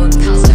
Podcast.